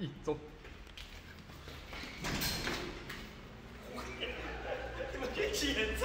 一走。你们